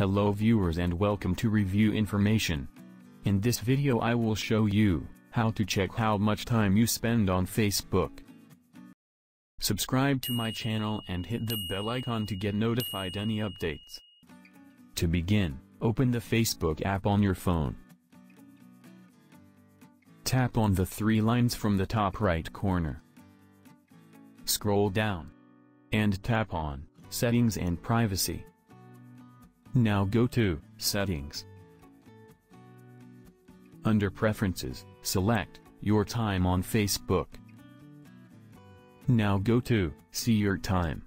Hello viewers and welcome to Review Information. In this video I will show you, how to check how much time you spend on Facebook. Subscribe to my channel and hit the bell icon to get notified any updates. To begin, open the Facebook app on your phone. Tap on the three lines from the top right corner. Scroll down. And tap on, Settings and Privacy. Now go to, Settings. Under Preferences, select, Your time on Facebook. Now go to, See your time.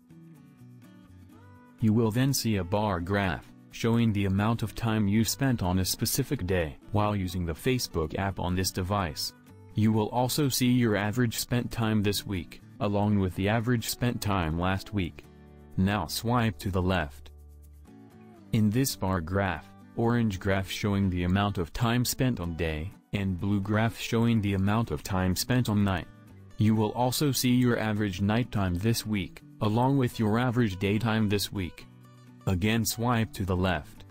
You will then see a bar graph, showing the amount of time you spent on a specific day while using the Facebook app on this device. You will also see your average spent time this week, along with the average spent time last week. Now swipe to the left. In this bar graph, orange graph showing the amount of time spent on day, and blue graph showing the amount of time spent on night. You will also see your average nighttime this week, along with your average daytime this week. Again swipe to the left.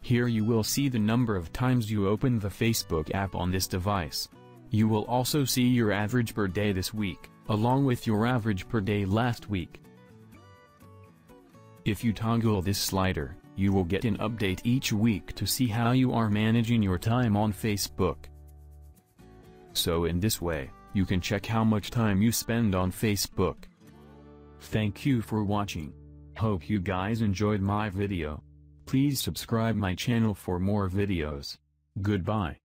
Here you will see the number of times you open the Facebook app on this device. You will also see your average per day this week, along with your average per day last week. If you toggle this slider, you will get an update each week to see how you are managing your time on Facebook. So in this way, you can check how much time you spend on Facebook. Thank you for watching. Hope you guys enjoyed my video. Please subscribe my channel for more videos. Goodbye.